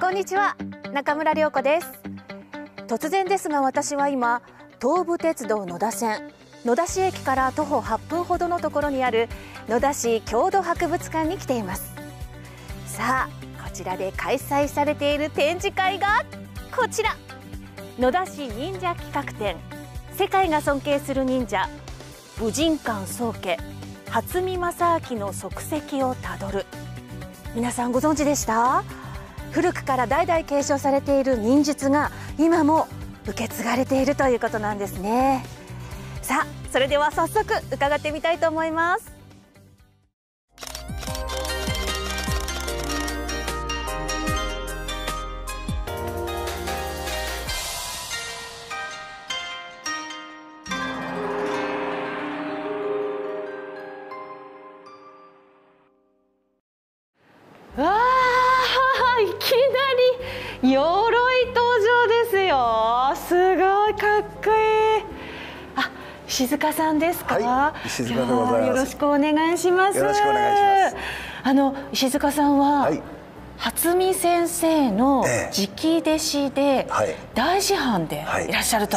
こんにちは中村良子です。突然ですが私は今東武鉄道野田線野田市駅から徒歩8分ほどのところにある野田市郷土博物館に来ています。さあこちらで開催されている展示会がこちら。野田市忍者企画展。世界が尊敬する忍者武神館宗家初見正明の足跡をたどる。皆さんご存知でした？古くから代々継承されている忍術が今も受け継がれているということなんですね。さあそれでは早速伺ってみたいと思います。きなり鎧登場ですよ。すごいかっこいい。あ石塚さんですか、はい、石塚でございます。よろしくお願いします。よろしくお願いします。あの石塚さんは、はい。初見先生のええ。直弟子ではい。大師範でい。らっしゃると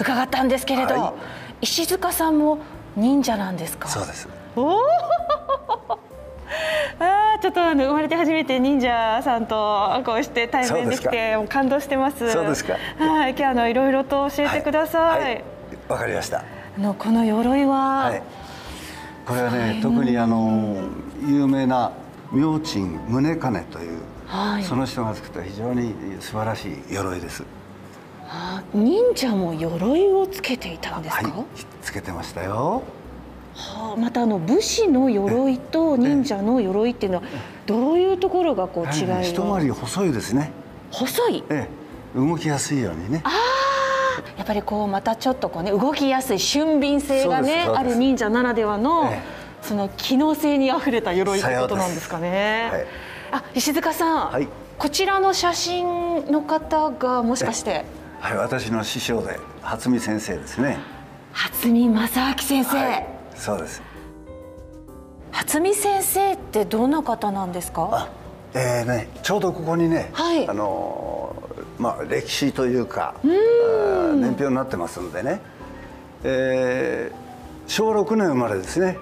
伺ったんですけれど、はい。石塚さんも忍者なんですか？そうです。おおちょっとあの生まれて初めて忍者さんとこうして対面できて感動してます。そうですか。はい今日あのいろいろと教えてください、はい。わかりました。あのこの鎧は、はい。これはね特にあの有名な明珍宗兼という、はい。その人が作った非常に素晴らしい鎧です。あ忍者も鎧をつけていたんですか、はい。つけてましたよはあ、またあの武士の鎧と忍者の鎧っていうのはどういうところがこう違いが、一回り細いですね。細い？ええ動きやすいようにね。やっぱりこうまたちょっとこうね動きやすい俊敏性がねある忍者ならではの、えその機能性にあふれた鎧ってことなんですかね。はい。あ石塚さん、はい。こちらの写真の方がもしかして？はい私の師匠で初見先生ですね。初見正明先生、はいそうです。初見先生ってどんな方なんですか？あえーね、ちょうどここにね、はい。あのーまあ、歴史というかあー年表になってますんでね、えー昭和6年生まれですね。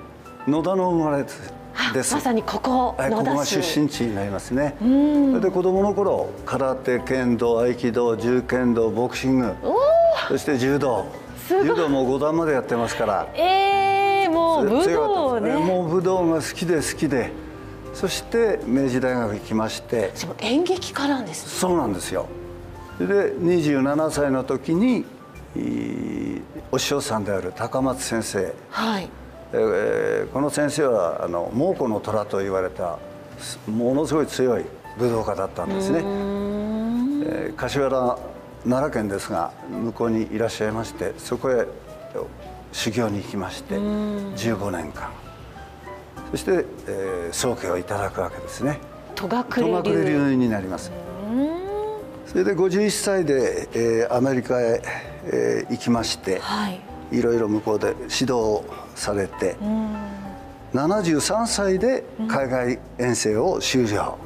野田の生まれです。まさにここはい、ここが出身地になりますね。それで子供の頃空手剣道合気道銃剣道ボクシング。そして柔道。柔道も5段までやってますから。えー、もう武強道ねもう武道が好きで好きで。そして明治大学行きまして。しかも演劇家なんですね。そうなんですよ。で27歳の時にお師匠さんである高松先生、はい。えーこの先生はあの猛虎の虎と言われたすものすごい強い武道家だったんですね、えー柏原奈良県ですが向こうにいらっしゃいましてそこへ修行に行きまして15年間。そして、えー、宗家をいただくわけですね。戸隠流。流になります。それで51歳で、えーアメリカへ、えー行きまして、はい。いろいろ向こうで指導をされて、73歳で海外遠征を終了、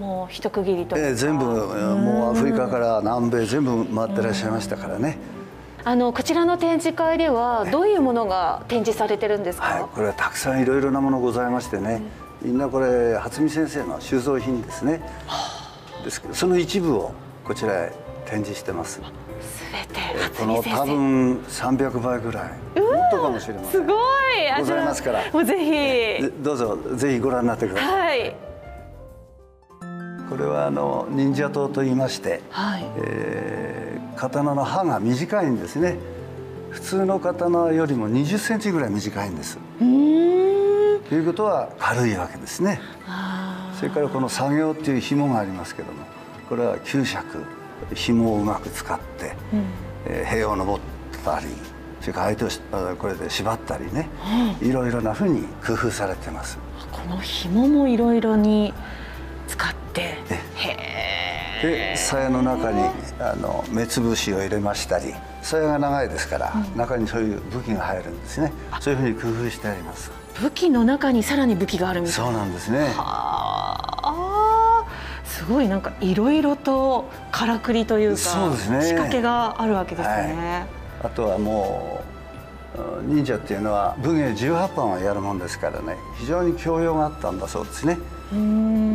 もう一区切りとえー全部えーもうアフリカから南米全部回ってらっしゃいましたからね、あのこちらの展示会ではどういうものが展示されてるんですか、はい、これはたくさんいろいろなものございましてね、みんなこれ初見先生の収蔵品ですね、ですけどその一部をこちらへ展示してます。全てこの多分300倍ぐらい。もっとかもしれません。すごい。あございますから。もうぜでどうぞぜひご覧になってくだひさい。はいこれはあの忍者刀と言いまして、はい。えー刀の刃が短いんですね。普通の刀よりも20センチぐらい短いんです。ということは軽いわけですね。あそれからこの作業っていう紐がありますけどもこれは9尺紐をうまく使って、えー塀を登ったりそれから相手をこれで縛ったりね、い。ろいろなふうに工夫されてます。ーこの紐もいろいろに使って。へえで鞘の中にあの目つぶしを入れましたり鞘が長いですから、中にそういう武器が入るんですね。そういうふうに工夫してあります。武器の中にさらに武器があるみたいな。そうなんですね。あすごいなんかいろいろとからくりというかそうですね。仕掛けがあるわけですね。あとはもう忍者っていうのは武芸18番をやるもんですからね非常に教養があったんだそうですね。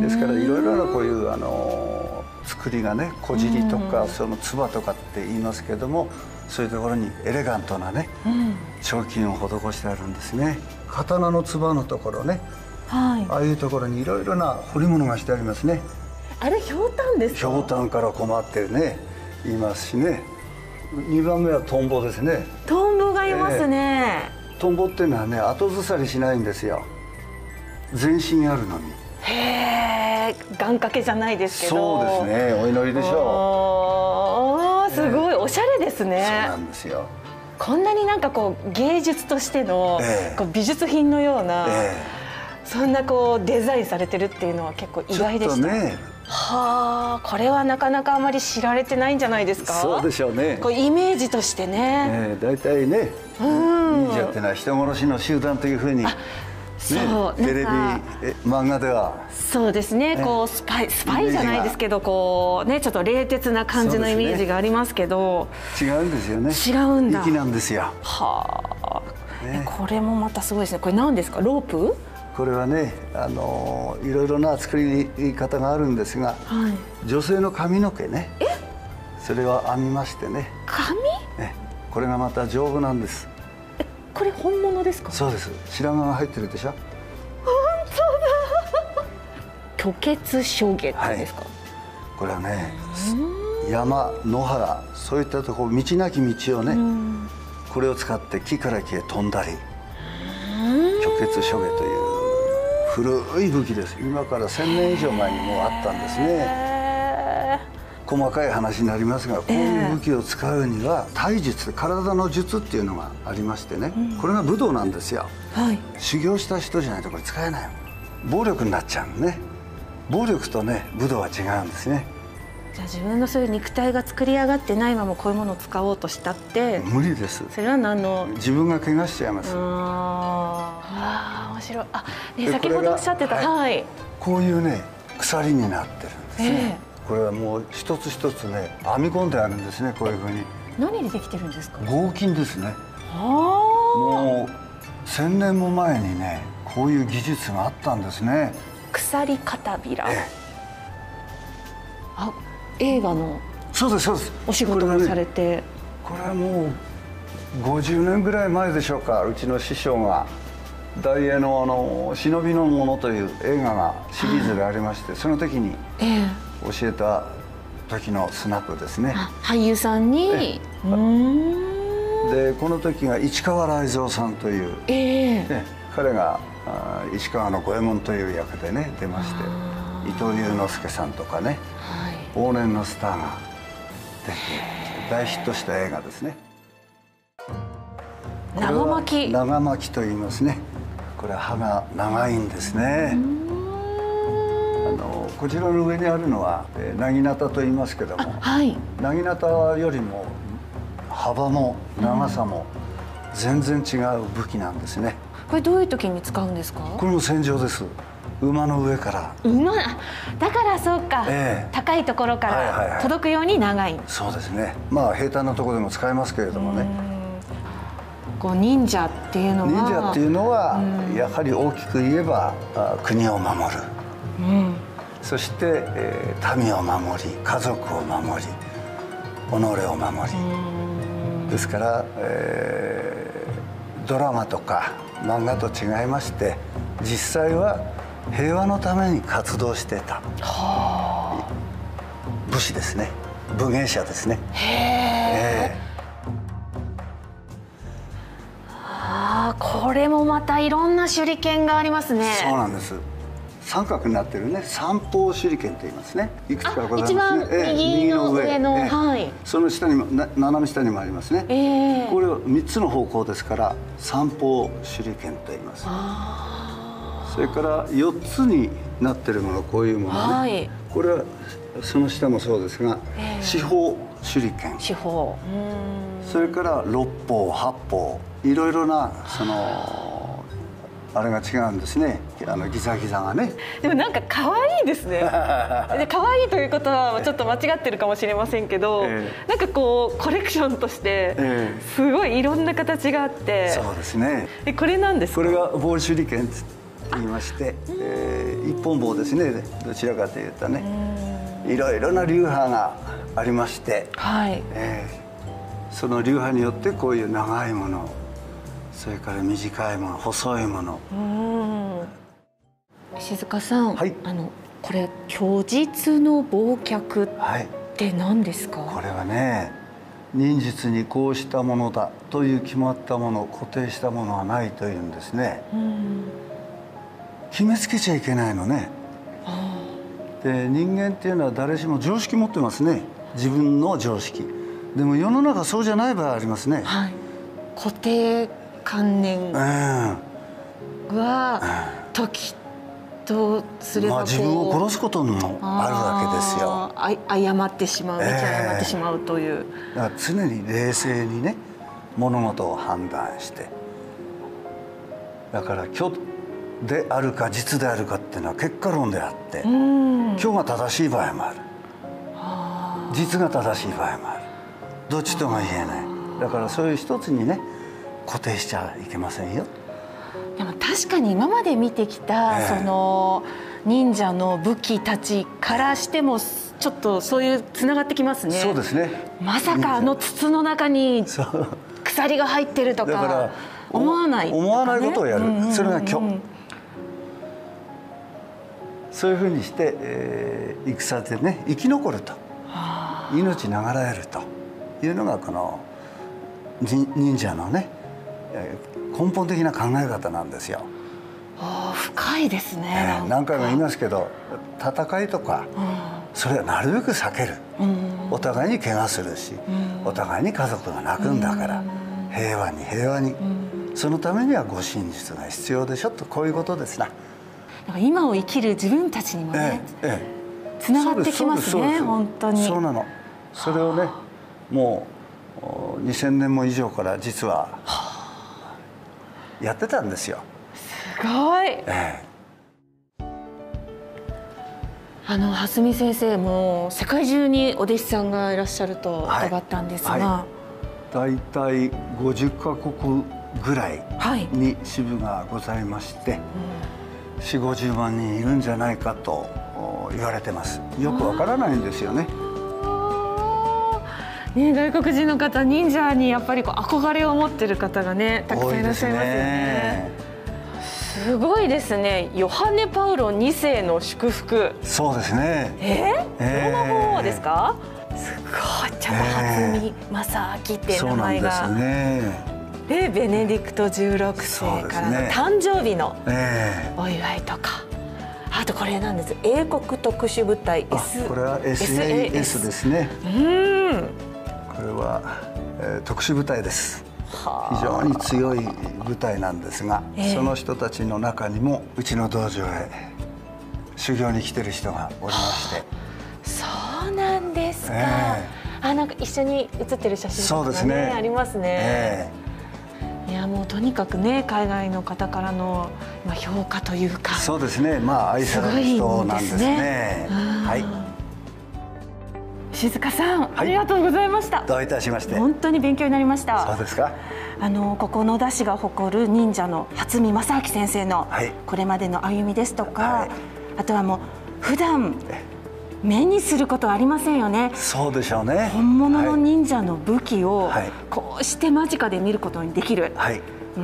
ですからいろいろなこういうあの作りがね小尻とかそのつばとかって言いますけどもそういうところにエレガントなね彫金を施してあるんですね。刀のつばのところね、はい、ああいうところにいろいろな彫り物がしてありますね。あれひょうたんですか？ひょうたんから困ってねいますしね。2番目はトンボですねトンボがいますね、えー、トンボっていうのはね後ずさりしないんですよ。全身あるのに。へえ願掛けじゃないですけど。そうですね。お祈りでしょう。すごい、おしゃれですね。そうなんですよ。こんなになんかこう芸術としての、えー、こう美術品のような、えー、そんなこうデザインされてるっていうのは結構意外でした。ねはあこれはなかなかあまり知られてないんじゃないですか？そうでしょうね。こうイメージとしてね。大体、えー、ね忍者ってのは人殺しの集団というふうにそう、ね、テレビ漫画では。そうですね、こうスパイスパイじゃないですけどこうねちょっと冷徹な感じのイメージがありますけど、ね、違うんですよね。違うんだ。粋なんですよ。はあ、ね、これもまたすごいですね。これ何ですか？ロープ？これはねあのいろいろな作り方があるんですが、はい、女性の髪の毛ね。それを編みましてね。髪？ねこれがまた丈夫なんです。えこれ本物ですか？そうです。白髪が入ってるでしょ？本当だ。虚血証言ですか、はい、これはね山野原そういったところ道なき道をねこれを使って木から木へ飛んだり虚血処下という古い武器です。今から1000年以上前にもうあったんですね。細かい話になりますがこういう武器を使うには体術体の術っていうのがありましてね、これが武道なんですよ、はい、修行した人じゃないとこれ使えない暴力になっちゃうね。暴力とね武道は違うんですねじゃあ自分のそういう肉体が作り上がってないままこういうものを使おうとしたって無理です。それは何の？自分が怪我しちゃいます。ああ面白い。あ、ね、先ほどおっしゃってた、はい、はい、こういうね鎖になってるんですね、えー、これはもう一つ一つね編み込んであるんですねこういうふうに。何でできてるんですか？合金ですね。もう千年も前にねこういう技術があったんですね。鎖片びら、えー、あ映画のそうですそうです。お仕事をされて。これは、ね,、もう50年ぐらい前でしょうかうちの師匠が。大英のあの「忍びのもの」という映画がシリーズでありまして、その時に教えた時のスナップですね、俳優さんに？でこの時が市川雷蔵さんという、えーね、彼が市川の五右衛門という役でね出まして伊藤祐之介さんとかね往年のスター。が出て大ヒットした映画ですね。長巻き。長巻きと言いますね。これ刃が長いんですね。あのこちらの上にあるのはなぎなたと言いますけども、はい、なぎなたよりも幅も長さも全然違う武器なんですね、これどういう時に使うんですか？これも戦場です馬の上から。馬？だからそうか、えー、高いところから届くように長い,、そうですね。まあ平坦なところでも使えますけれどもね。こう忍者っていうのは。忍者っていうのはやはり大きく言えば国を守る、うん、そして、えー、民を守り家族を守り己を守り。ですから、えー、ドラマとか漫画と違いまして実際は平和のために活動してた、はあ、武士ですね。武芸者ですね。へえあこれもまたいろんな手裏剣がありますね。そうなんです。三角になってるね。三方手裏剣と言いますね。いくつかございますね、ええ、右の上。の、えはい、その下にもな斜め下にもありますね、えー、これを三つの方向ですから三方手裏剣と言いますそれから4つになってるものこういうものね、はい、これはその下もそうですが、えー、四方手裏剣。四方。それから六方八方。いろいろなそのあれが違うんですね。あのギザギザがね。でもなんか可愛いですね。で可愛いということはちょっと間違ってるかもしれませんけど、えー、なんかこうコレクションとしてすごいいろんな形があって、そうですね。でこれなんですこれがボール手裏剣言いまして、えー、一本棒ですね。どちらかというとね。いろいろな流派がありまして、はい。えー、その流派によってこういう長いものそれから短いもの細いもの。静香さん、はい、あのこれ虚実の忘却って何ですか、はい、これはね忍術にこうしたものだという決まったもの固定したものはないというんですね決めつけちゃいけないのね。で人間っていうのは誰しも常識持ってますね。自分の常識。でも世の中そうじゃない場合ありますね、はい、固定観念は時とすれば、まあ、自分を殺すこともあるわけですよ。あ誤ってしまう道誤ってしまうという。えー、だから常に冷静にね物事を判断して。だから虚であるか実であるかっていうのは結果論であって虚が正しい場合もある。実が正しい場合もある。どっちとも言えない。だからそういう一つにね固定しちゃいけませんよ。でも確かに今まで見てきた、えー、その忍者の武器たちからしてもちょっとそういうつながってきますね。そうですね。まさかあの筒の中に鎖が入ってるとか思わない、ね、思わないことをやる、それが今日。そういうふうにして、えー、戦でね生き残ると。命長らえるというのがこの忍者のね根本的な考え方なんですよ。深いですね、えー、何回も言いますけど戦いとか、うん、それはなるべく避ける、うん、お互いに怪我するし、うん、お互いに家族が泣くんだから、平和に平和に、そのためにはご真実が必要でしょとこういうことですな。今を生きる自分たちにもね、えーえー、つながってきますね本当に。そうなの。それをねもう2000年も以上から実はやってたんですよ。すごい、えー、あの蓮見先生も世界中にお弟子さんがいらっしゃると伺ったんですが、はい。はい、大体50か国ぐらいに支部がございまして、はいうん、4 5 0万人いるんじゃないかと言われてますよくわからないんですよね。ね、外国人の方忍者にやっぱりこう憧れを持ってる方がねたくさんいらっしゃいますよね。すごいですね。ヨハネパウロ2世の祝福。そうですね。え？ー、えー、その方ですか？すごい。ちゃんと初見正明って名前が。そうね。でベネディクト16世からの誕生日のお祝いとか。あとこれなんです。英国特殊部隊 S。これは SAS ですね。うん。これは、えー、特殊部隊です。非常に強い部隊なんですが、えー、その人たちの中にもうちの道場へ修行に来てる人がおりまして。そうなんですか、えー、あなんか一緒に写ってる写真ねそうですね。ありますね、えー、いやもうとにかくね海外の方からの、まあ、評価というか。そうですね。まあ愛される人なんですね、ね、はい。静香さん、はい、ありがとうございました。どういたしまして。本当に勉強になりました。そうですか。あのここ野田市が誇る忍者の初見正明先生のこれまでの歩みですとか、はい、あとはもう普段目にすることはありませんよね。そうでしょうね。本物の忍者の武器をこうして間近で見ることにできる、はい、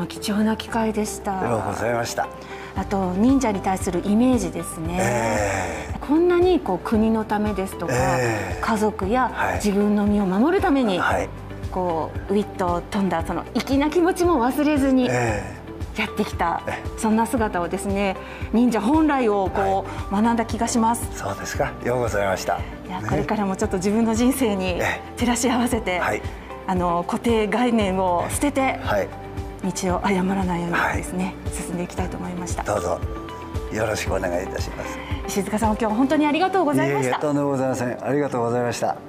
貴重な機会でした。ありがとうございました。あと忍者に対するイメージですね、えー、こんなにこう国のためですとか、えー、家族や自分の身を守るために、はい、こうウィット飛んだその粋な気持ちも忘れずに、やってきた、そんな姿をですね忍者本来をこう、学んだ気がします。そうですか。ようございました。いや、これからもちょっと自分の人生に照らし合わせて、あの固定概念を捨てて、はい。道を誤らないようにですね、はい、進んでいきたいと思いました。どうぞ。よろしくお願いいたします。石塚さん今日は本当にありがとうございました。とんでもございません。ありがとうございました